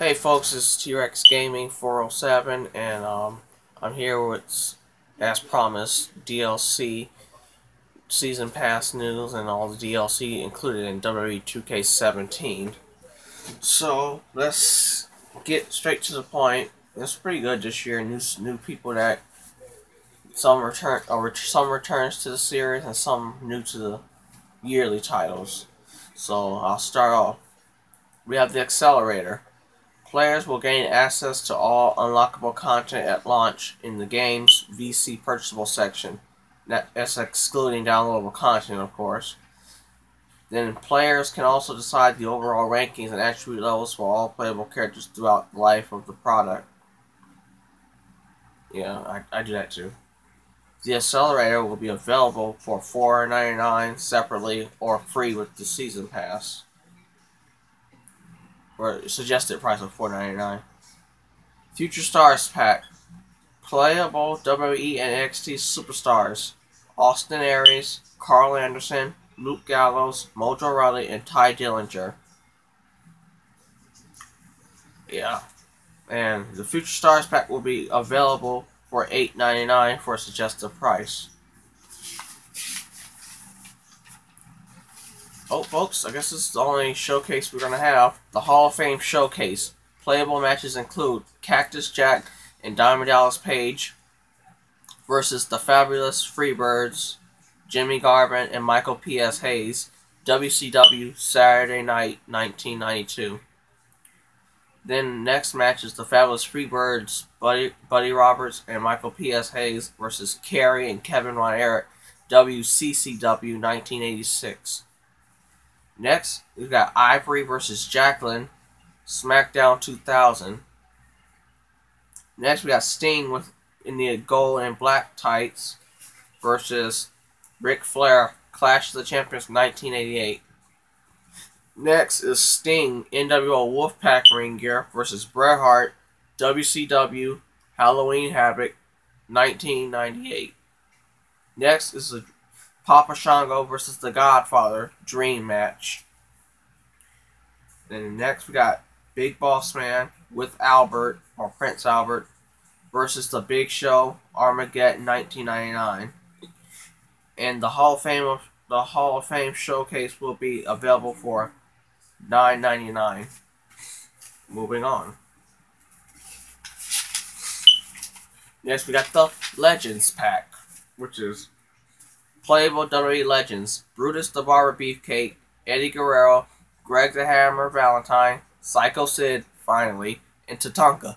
Hey folks, it's T-Rex Gaming 407 and um, I'm here with, as promised, DLC Season Pass news and all the DLC included in WWE 2K17. So, let's get straight to the point. It's pretty good this year. New, new people that some return or some returns to the series and some new to the yearly titles. So, I'll start off. We have the Accelerator. Players will gain access to all unlockable content at launch in the game's VC purchasable section. That's excluding downloadable content, of course. Then players can also decide the overall rankings and attribute levels for all playable characters throughout the life of the product. Yeah, I, I do that too. The accelerator will be available for $4.99 separately or free with the season pass or suggested price of $4.99. Future Stars Pack. Playable WWE and NXT superstars. Austin Aries, Karl Anderson, Luke Gallows, Mojo Rawley, and Tye Dillinger. Yeah. And the Future Stars Pack will be available for $8.99 for a suggested price. Oh, folks, I guess this is the only showcase we're going to have. The Hall of Fame Showcase. Playable matches include Cactus Jack and Diamond Dallas Page versus the Fabulous Freebirds, Jimmy Garvin, and Michael P.S. Hayes. WCW Saturday Night 1992. Then next match is the Fabulous Freebirds, Buddy, Buddy Roberts, and Michael P.S. Hayes versus Kerry and Kevin Von Erich, WCCW 1986. Next, we've got Ivory versus Jacqueline, SmackDown 2000. Next, we got Sting with in the gold and black tights versus Ric Flair, Clash of the Champions 1988. Next is Sting, NWO Wolfpack ring gear versus Bret Hart, WCW Halloween Havoc 1998. Next is the Papa Shango versus The Godfather Dream Match. Then next we got Big Boss Man with Albert or Prince Albert versus The Big Show Armageddon 1999. And the Hall of Fame of the Hall of Fame showcase will be available for $9.99. Moving on. Next we got the Legends pack, which is Playable WWE Legends, Brutus the Barber Beefcake, Eddie Guerrero, Greg the Hammer Valentine, Psycho Sid, finally, and Tatanka.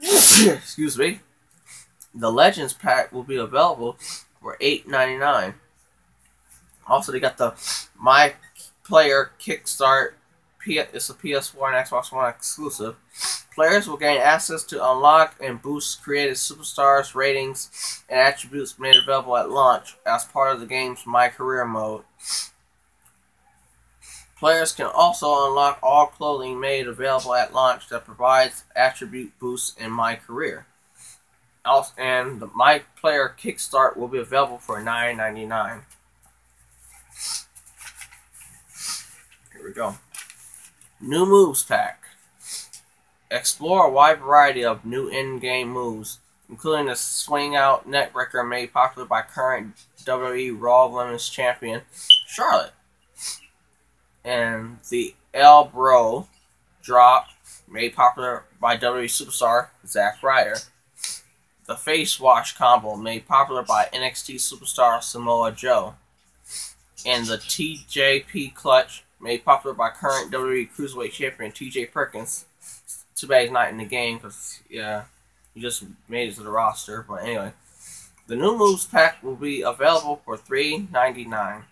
Excuse me. The Legends pack will be available for $8.99. Also, they got the My Player Kickstart. It's a PS4 and Xbox One exclusive. Players will gain access to unlock and boost created superstars, ratings, and attributes made available at launch as part of the game's My Career mode. Players can also unlock all clothing made available at launch that provides attribute boosts in My Career. And the My Player Kickstart will be available for $9.99. Here we go. New Moves Pack. Explore a wide variety of new in-game moves, including the swing out neckbreaker made popular by current WWE Raw Women's Champion Charlotte, and the El Bro drop made popular by WWE superstar Zack Ryder. The face wash combo made popular by NXT superstar Samoa Joe. And the TJP clutch made popular by current WWE Cruiserweight Champion TJ Perkins too bad he's not in the game because, yeah, he just made it to the roster. But anyway, the new moves pack will be available for three ninety nine.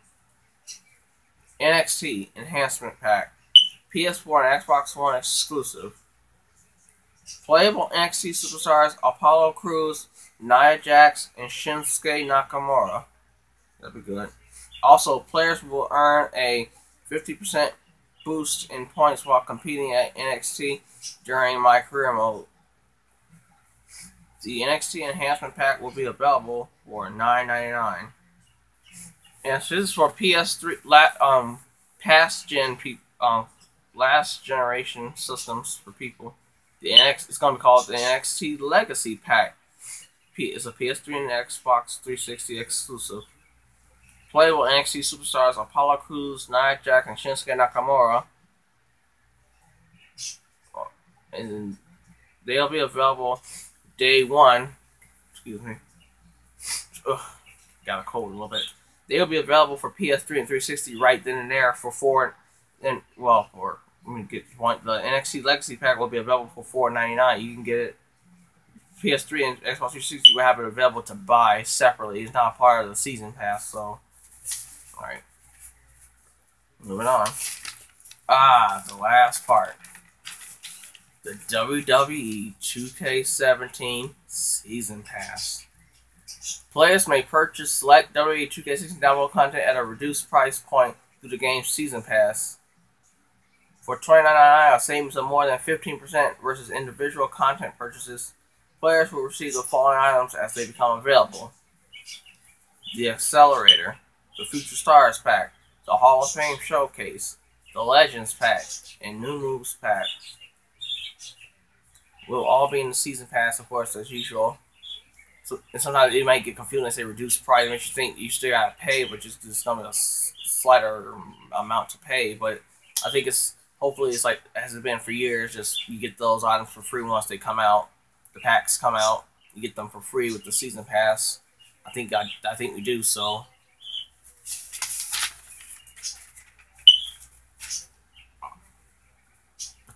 NXT Enhancement Pack, PS4 and Xbox One exclusive. Playable NXT superstars Apollo Crews, Nia Jax, and Shinsuke Nakamura. That'd be good. Also, players will earn a 50% boost in points while competing at NXT during my career mode. The NXT Enhancement Pack will be available for $9.99. And so this is for PS3, um, past gen um, last generation systems for people. The NX it's gonna be called the NXT Legacy Pack. P is a PS3 and Xbox 360 exclusive. Playable NXT superstars Apollo Crews, Nia Jax, and Shinsuke Nakamura. And they'll be available day one. Excuse me. Ugh, got a cold a little bit. They'll be available for PS3 and 360 right then and there for four. And well, for let me get one. The NXT Legacy Pack will be available for four ninety nine. You can get it. PS3 and Xbox 360 will have it available to buy separately. It's not part of the season pass, so. Alright. Moving on. Ah, the last part. The WWE 2K17 Season Pass. Players may purchase select WWE 2K16 download content at a reduced price point through the game's Season Pass. For $29.99, a savings of more than 15% versus individual content purchases, players will receive the following items as they become available. The Accelerator, the Future Stars Pack, the Hall of Fame Showcase, the Legends Pack, and New Moves Pack. Will all be in the Season Pass, of course, as usual. So, and sometimes it might get confusing and say reduced price. It makes you think you still gotta pay, but just some of a slighter amount to pay. But I think it's hopefully it's like has it's been for years. Just you get those items for free once they come out. The packs come out, you get them for free with the season pass. I think I, I think we do so.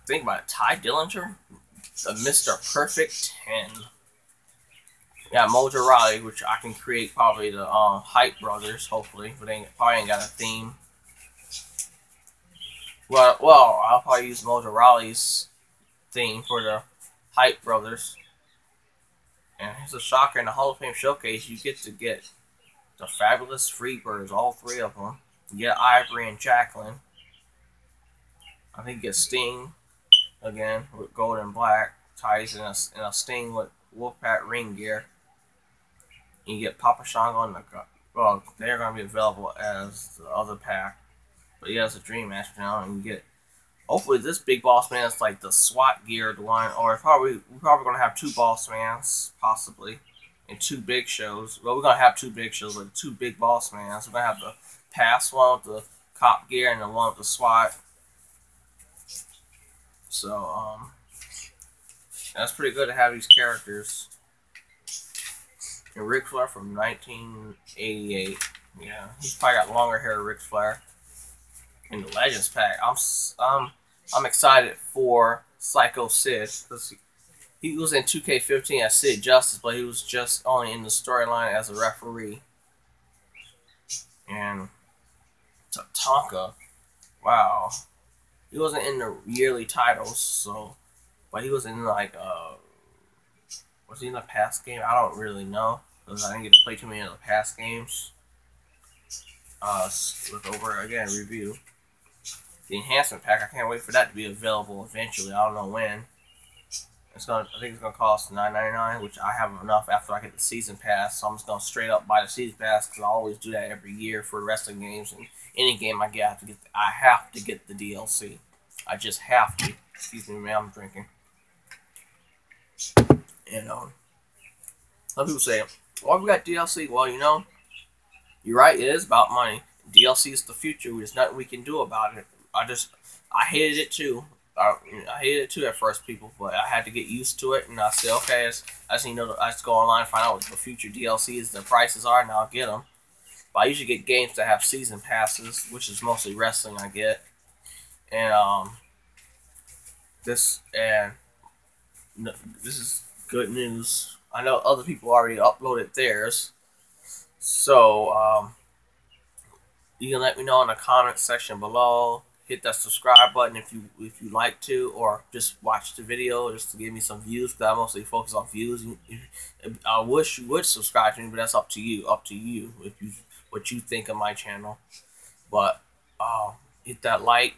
Think about it, Tye Dillinger, Mister Perfect Ten. Yeah, Mojo Riley, which I can create probably the um, Hype Brothers, hopefully, but they probably ain't got a theme. Well, well, I'll probably use Mojo Riley's theme for the Hype Brothers. And here's a shocker in the Hall of Fame showcase. You get to get the fabulous Freebirds, all three of them. You get Ivory and Jacqueline. I think you get Sting again with gold and black ties and a, and a Sting with Wolfpack ring gear. You get Papa Shango and the well, they're going to be available as the other pack. But yeah, it's a dream match now, and you get hopefully this big boss man is like the SWAT geared one, or probably we're probably gonna have two boss mans possibly, and two big shows. Well, we're gonna have two big shows, like two big boss mans. We're gonna have the past one with the cop gear and the one with the SWAT. So um, that's pretty good to have these characters. And Ric Flair from 1988. Yeah, he's probably got longer hair, Ric Flair in the Legends pack. I'm um I'm excited for Psycho Sid because he, was in 2K15 as Sid Justice, but he was just only in the storyline as a referee. And Tatanka, wow, he wasn't in the yearly titles, so but he was in like uh was he in the past game? I don't really know because I didn't get to play too many of the past games. Uh, look over again review the enhancement pack. I can't wait for that to be available eventually. I don't know when. It's gonna. I think it's gonna cost nine ninety nine, which I have enough after I get the season pass. So I'm just gonna straight up buy the season pass because I always do that every year for wrestling games and any game I get. I have to get. The, I have to get the DLC. I just have to. Excuse me, man. I'm drinking. And um, some people say, "Why we got DLC?" Well, you know, you're right. It is about money. DLC is the future. There's nothing we can do about it. I just I hated it too. I, I hated it too at first, people, but I had to get used to it, and I said, okay, I just, know. I just go online and find out what the future DLCs, the prices are, and I'll get them. But I usually get games that have season passes, which is mostly wrestling. I get, and um, this and this is good news. I know other people already uploaded theirs, so um, you can let me know in the comment section below hit that subscribe button if you if you like to, or just watch the video just to give me some views. Because I mostly focus on views. I wish you would subscribe to me, but that's up to you. Up to you if you what you think of my channel. But uh, hit that like.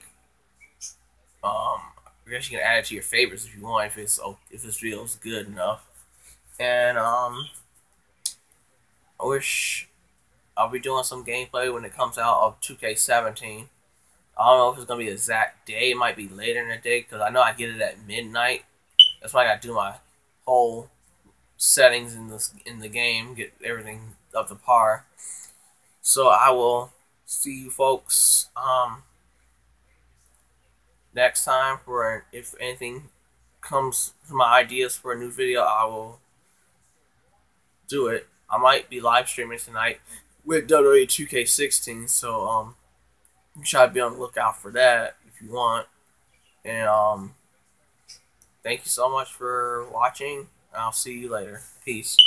Um, I guess you can add it to your favorites if you want. If it's oh, if this video is good enough, and um, I wish I'll be doing some gameplay when it comes out of 2K17. I don't know if it's gonna be exact day. It might be later in the day because I know I get it at midnight. That's why I gotta do my whole settings in this in the game, get everything up to par. So I will see you folks um, next time for if anything comes to my ideas for a new video, I will do it. I might be live streaming tonight with WWE 2K16, so um, try to be on the lookout for that if you want. And um, thank you so much for watching. I'll see you later. Peace.